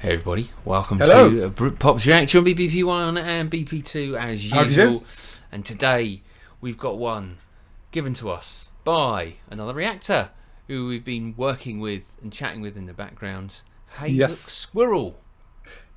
Hey everybody, welcome Hello. to uh, Britpop's Reaction on BP1 and BP2 as How do you usual. And today we've got one given to us by another reactor who we've been working with and chatting with in the background. Hey, Yes. look, Squirrel.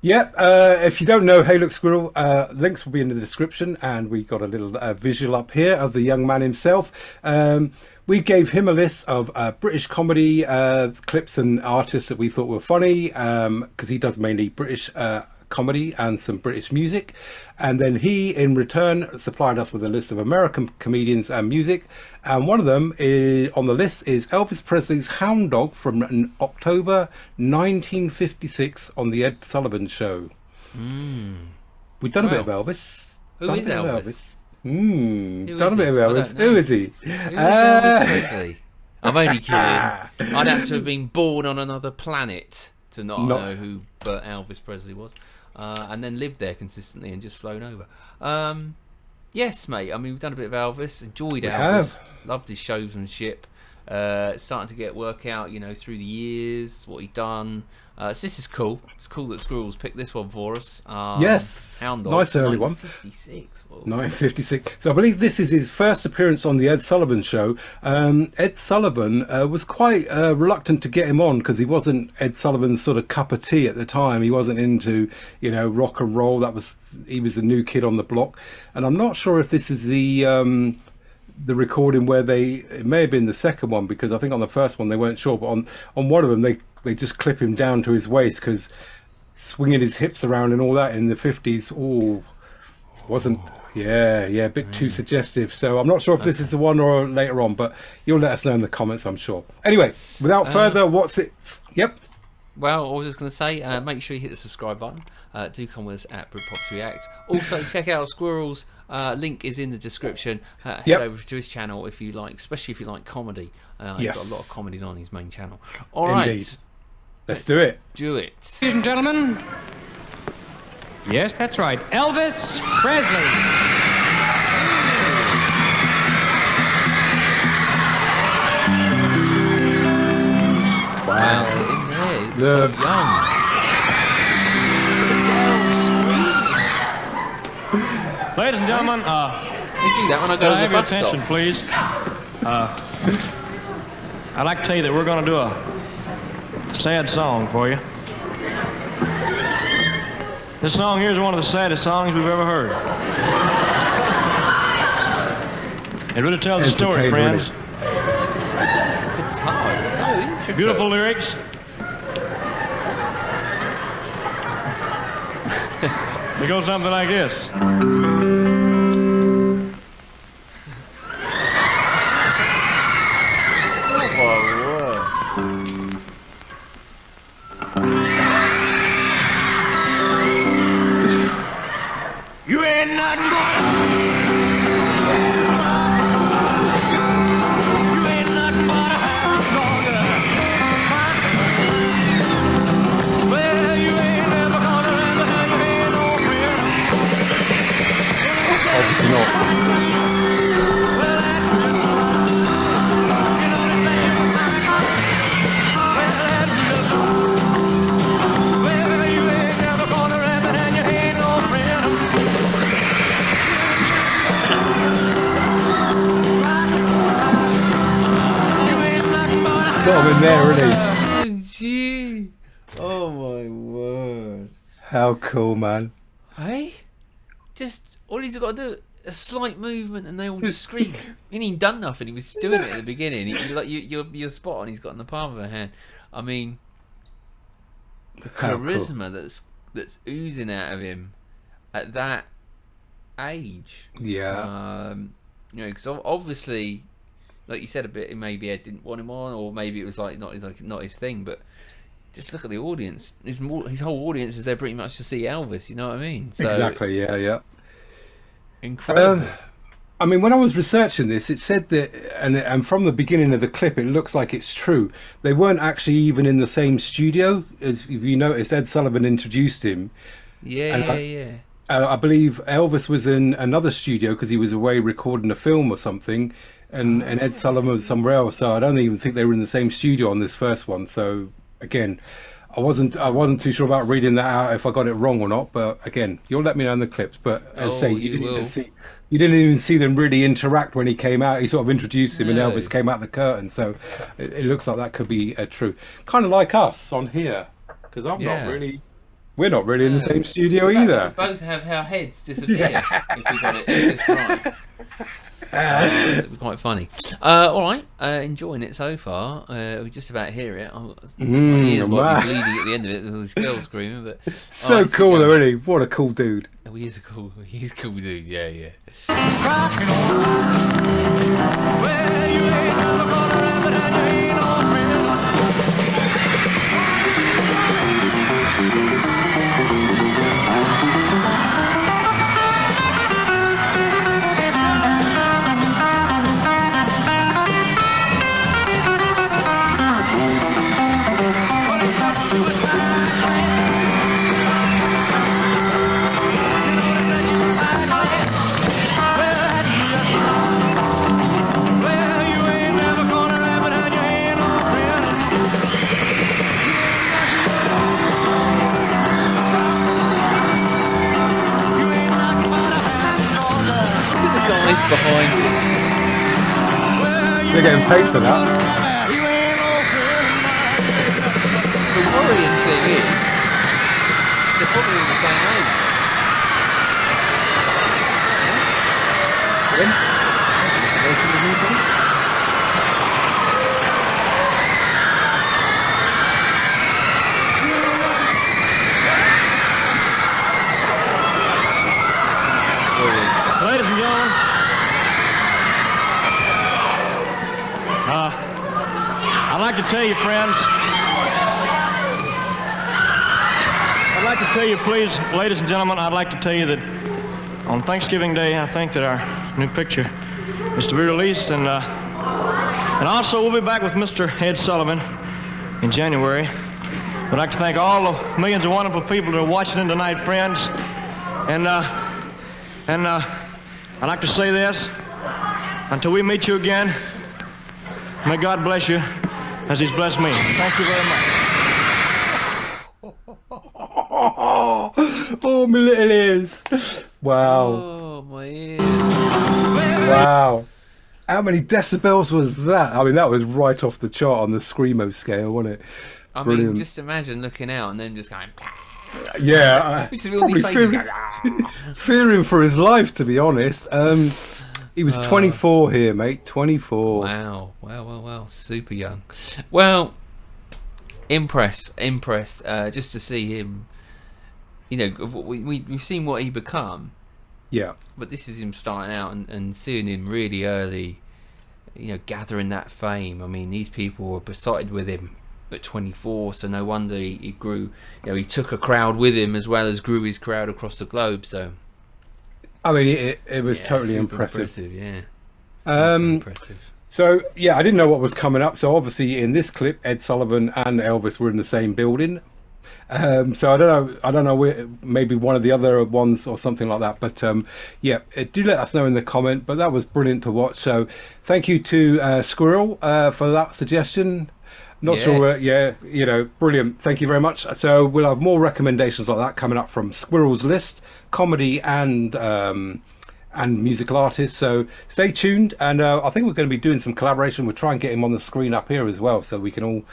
Yep. Uh, if you don't know Hey Look Squirrel, uh, links will be in the description, and we got a little uh, visual up here of the young man himself. Um, we gave him a list of uh, British comedy uh, clips and artists that we thought were funny, because he does mainly British uh, comedy and some British music. And then he, in return, supplied us with a list of American comedians and music. And one of them is, on the list is Elvis Presley's Hound Dog from October 1956 on the Ed Sullivan Show. We've done a bit of Elvis. Who done is Elvis? Hmm, Who done a bit of Elvis. Who is he? Who is Uh, Elvis Presley? I'm only kidding. I'd have to have been born on another planet to not, Not- know who but Elvis Presley was, uh, and then lived there consistently and just flown over. Um, yes, mate. I mean, we've done a bit of Elvis. Enjoyed Elvis. have. Loved his showsmanship. Uh, starting to get work out, you know, through the years what he'd done. Uh, so this is cool. It's cool that Squirrels picked this one for us. Um, Yes. Hound Nice early one. 1956. Whoa. 1956. So I believe this is his first appearance on the Ed Sullivan Show. Um, Ed Sullivan uh, was quite uh, reluctant to get him on because he wasn't Ed Sullivan's sort of cup of tea at the time. He wasn't into, you know, rock and roll. That was he was the new kid on the block. And I'm not sure if this is the um, the recording where they it may have been the second one because I think on the first one they weren't sure, but on on one of them they they just clip him down to his waist because swinging his hips around and all that in the 50s. all wasn't yeah yeah a bit too mm. suggestive. So i'm not sure if this is the one or later on but you'll let us know in the comments i'm sure. Anyway without uh, further what's it yep Well, I was just going to say, uh, make sure you hit the subscribe button. Uh, do come with us at Britpop React. Also, check out Squirrel's uh, link is in the description. Uh, head Yep. over to his channel if you like, especially if you like comedy. Uh, he's Yes. got a lot of comedies on his main channel. All right, Indeed. let's do it do it. Ladies and gentlemen. Yes, that's right. Elvis Presley. In there. It's Look. so young. Ladies and gentlemen, uh, You do that when I go can I to have the your bus attention, stop. please? Uh, I'd like to tell you that we're going to do a sad song for you. This song here is one of the saddest songs we've ever heard. It really tells a story, Entertaining, friends. Guitar is so intricate. Beautiful lyrics. It goes something like this. You ain't nothing got him in there really Oh, gee. Oh, my word. how cool man Hey, just all he's got to do a slight movement and they all just scream. he ain't even done nothing. He was doing it at the beginning. He, like you, you're, you're spot on. He's got in the palm of a hand. I mean, the How cool. charisma that's that's oozing out of him at that age. yeah Um, you know, because obviously, like you said, a bit maybe Ed didn't want him on, or maybe it was like not his like not his thing. But just look at the audience. His more, his whole audience is there pretty much to see Elvis. You know what I mean? So, exactly yeah yeah Incredible. Um, I mean, when I was researching this, it said that, and and from the beginning of the clip, it looks like it's true. They weren't actually even in the same studio. As if you noticed, Ed Sullivan introduced him. yeah, yeah, I- yeah. Uh, I believe Elvis was in another studio because he was away recording a film or something, and and Ed Sullivan was somewhere else. So I don't even think they were in the same studio on this first one. So again, I wasn't I wasn't too sure about reading that out if I got it wrong or not. But again, you'll let me know in the clips. But as I Oh, say, you you didn't even see you didn't even see them really interact when he came out. He sort of introduced him, No. and Elvis came out the curtain. So it, it looks like that could be uh, true. Kind of like us on here, because I'm Yeah. not really. We're not really in the No. same studio fact, either. We both have our heads disappear if we got it just right. Uh, it's quite funny. Uh, all right, uh, enjoying it so far. Uh, we just about hear it. Oh, my Mm, ears might be bleeding at the end of it. There's this girl screaming, but So all right, let's cool, keep though, going. What a cool dude. Oh, he is a cool. He's a cool dude. Yeah, yeah. Paid for that. You ain't no friend of mine. The worrying thing is, they're probably the same age. Brilliant. Ladies and gentlemen, I'd like to tell you, friends, I'd like to tell you, please, ladies and gentlemen, I'd like to tell you that on Thanksgiving Day, I think that our new picture is to be released, and uh, and also we'll be back with Mr. Ed Sullivan in January. I'd like to thank all the millions of wonderful people that are watching in tonight, friends, and. Uh, and uh, I'd like to say this until we meet you again, may God bless you as He's blessed me. Thank you very much. Oh, my little ears. Wow. Oh my ears. Wow. How many decibels was that? I mean, that was right off the chart on the Screamo scale, wasn't it? I Brilliant. mean, just imagine looking out and then just going. Yeah. Uh, Probably fearing, going, fearing for his life, to be honest. Um, he was 24 here, mate. 24. Wow, wow, wow, wow, super young. Well, impressed, impressed. Uh, just to see him, you know, we, we we've seen what he become, Yeah. but this is him starting out and, and seeing him really early, you know, gathering that fame. I mean, these people were besotted with him at 24, so no wonder he, he grew. You know, he took a crowd with him as well as grew his crowd across the globe. So I mean, it, it was yeah, totally super impressive. Yeah, Um, impressive. So yeah, I didn't know what was coming up. So obviously in this clip, Ed Sullivan and Elvis were in the same building. Um, so I don't know. I don't know. where- Maybe one of the other ones or something like that. But um, yeah, do let us know in the comment. But that was brilliant to watch. So thank you to uh, Squirrel uh, for that suggestion. Not sure. Uh, yeah, you know, brilliant. Thank you very much. So we'll have more recommendations like that coming up from Squirrel's list, comedy and. Um, and musical artists. So stay tuned, and uh, I think we're going to be doing some collaboration. We'll try and get him on the screen up here as well, so we can all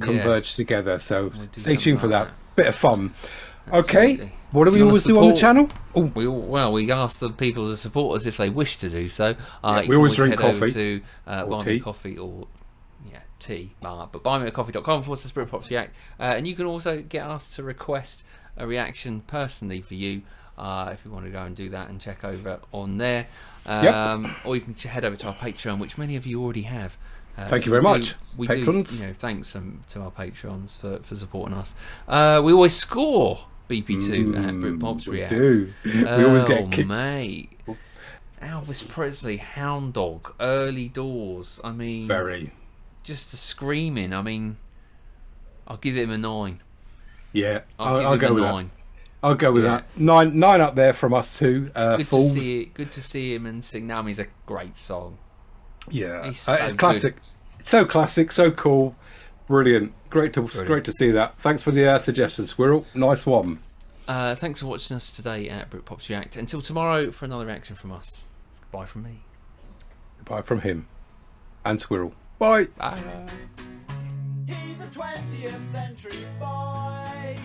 converge together. So do stay tuned for like that. Bit of fun. Okay, what do we always do on the channel? Oh, We well, we ask the people to support us if they wish to do so. Uh, Yeah, we always drink coffee to uh, or tea. coffee or tea, uh, but buymeacoffee.com forward slash Brit Pops React, uh, and you can also get us to request a reaction personally for you. Uh, if you want to go and do that and check over on there, um, or you can head over to our Patreon, which many of you already have. Uh, Thank so you very we do- much, We patrons. do, you know, thanks um, to our patrons for, for supporting us. Uh, we always score BP2 at Britpops we React. do. We always Oh, get kicked. mate. Elvis Presley, Hound Dog, Early Doors. I mean, Very. Just the screaming. I mean, I'll give him a nine. Yeah, I'll, I'll, I'll go with nine. that. I'll go with Yeah. that. Nine, nine up there from us too. Uh, Good to see it. Good to see him and sing. Now, it's a great song. Yeah, He's Uh, so it's classic. It's so classic, so cool, Brilliant. Great to great to see that. Thanks for the uh, suggestion, Squirrel. Nice one. Uh, thanks for watching us today at Britpops React. Until tomorrow for another reaction from us. It's goodbye from me. Goodbye from him and Squirrel. Bye. Bye. He's a 20th century boy.